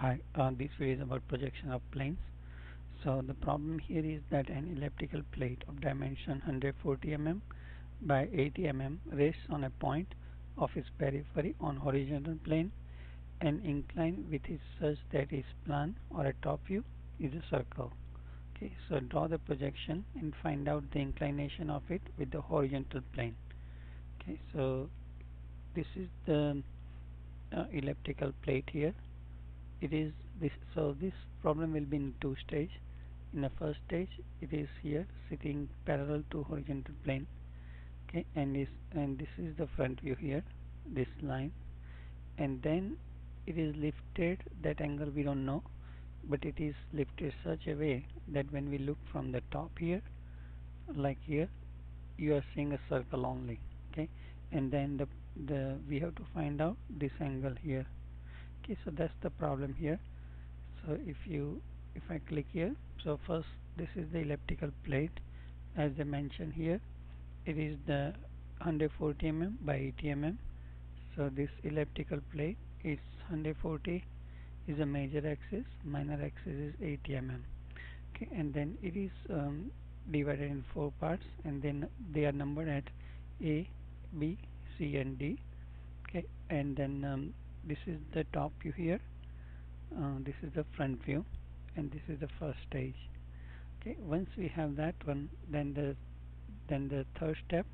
Hi, uh, this video is about projection of planes. So the problem here is that an elliptical plate of dimension 140 mm by 80 mm rests on a point of its periphery on horizontal plane and inclined with it such that its plan or a top view is a circle. Okay, so draw the projection and find out the inclination of it with the horizontal plane. Okay, so this is the uh, elliptical plate here it is this so this problem will be in two stage. In the first stage it is here sitting parallel to horizontal plane okay? And is and this is the front view here this line. And then it is lifted that angle we don't know but it is lifted such a way that when we look from the top here like here you are seeing a circle only okay? And then the the we have to find out this angle here okay so that's the problem here. So if you if I click here so first this is the elliptical plate. As I mentioned here it is the 140 mm by 80 mm. So this elliptical plate is 140 is a major axis. Minor axis is 80 mm. Okay and then it is um, divided in four parts and then they are numbered at A B C and D. Okay and then um, this is the top view here. Uh, this is the front view and this is the first stage. Okay once we have that one then the then the third step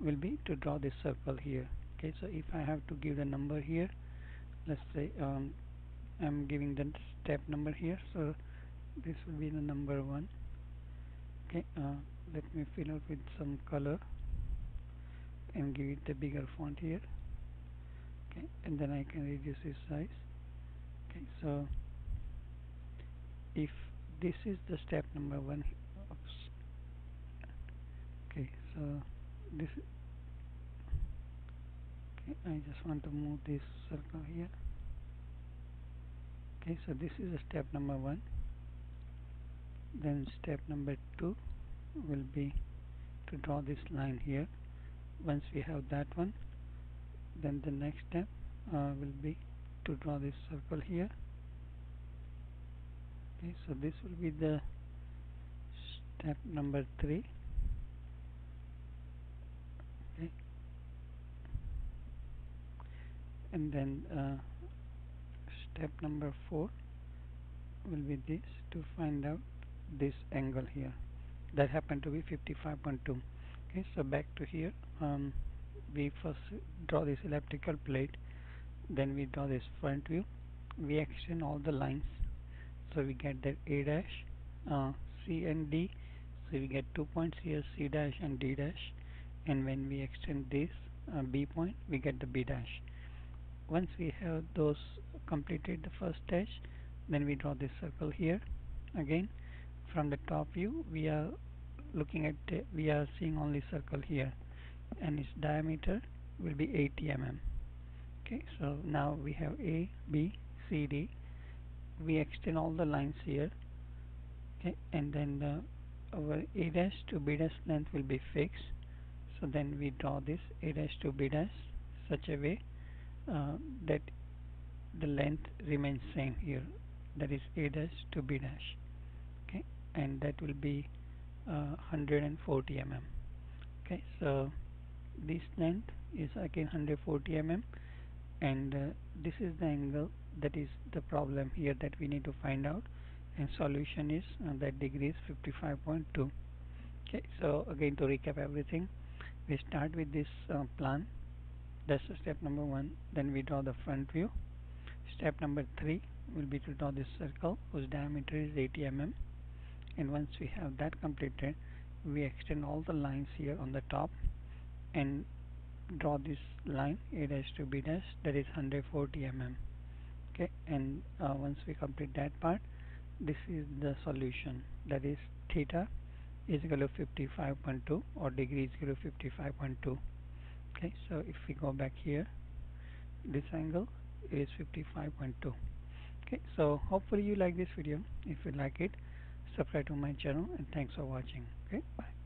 will be to draw this circle here. Okay so if I have to give the number here let's say um, I'm giving the step number here so this will be the number one. Okay uh, let me fill out with some color and give it the bigger font here okay and then I can reduce its size. Okay so if this is the step number one oops, okay so this okay I just want to move this circle here. Okay so this is a step number one. Then step number two will be to draw this line here. Once we have that one then the next step uh, will be to draw this circle here. Okay so this will be the step number three. Okay. And then uh, step number four will be this to find out this angle here. That happened to be 55.2 okay so back to here. Um, we first draw this elliptical plate then we draw this front view. We extend all the lines. So we get that A dash uh, C and D. So we get two points here C dash and D dash. And when we extend this uh, B point we get the B dash. Once we have those completed the first stage then we draw this circle here. Again from the top view we are looking at we are seeing only circle here and its diameter will be 80 mm okay so now we have A B C D. We extend all the lines here. Okay and then the, our A dash to B dash length will be fixed. So then we draw this A dash to B dash such a way uh, that the length remains same here. That is A dash to B dash. Okay and that will be uh, 140 mm okay so this length is again 140 mm and uh, this is the angle that is the problem here that we need to find out. And solution is uh, that degree is 55.2 okay so again to recap everything we start with this uh, plan. That's step number one then we draw the front view. Step number three will be to draw this circle whose diameter is 80 mm and once we have that completed we extend all the lines here on the top and draw this line a dash to b dash that is 140 mm okay and uh, once we complete that part this is the solution. That is theta is equal to 55.2 or degree is equal to 55.2 okay so if we go back here this angle is 55.2 okay so hopefully you like this video. If you like it subscribe to my channel and thanks for watching. Okay bye